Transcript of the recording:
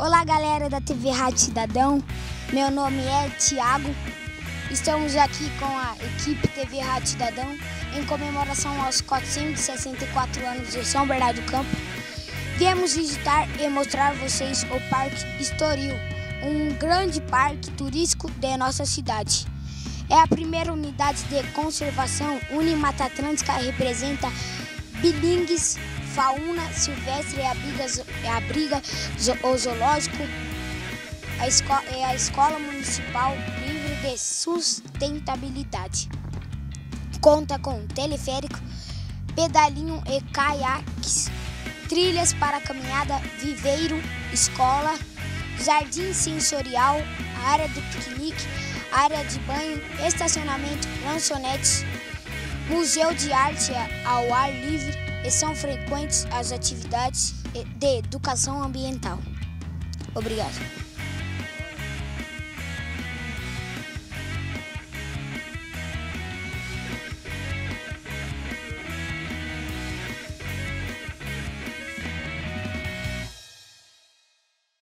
Olá, galera da TV Rádio Cidadão. Meu nome é Tiago. Estamos aqui com a equipe TV Rádio Cidadão em comemoração aos 464 anos de São Bernardo do Campo. Viemos visitar e mostrar a vocês o Parque Estoril, um grande parque turístico de nossa cidade. É a primeira unidade de conservação Unimata Atlântica representa bilingues fauna silvestre abriga, abriga o zoológico, a é a Escola Municipal Livre de Sustentabilidade. Conta com teleférico, pedalinho e caiaques, trilhas para caminhada, viveiro, escola, jardim sensorial, área do piquenique, área de banho, estacionamento, lanchonetes, museu de arte ao ar livre, e são frequentes as atividades de educação ambiental. Obrigado.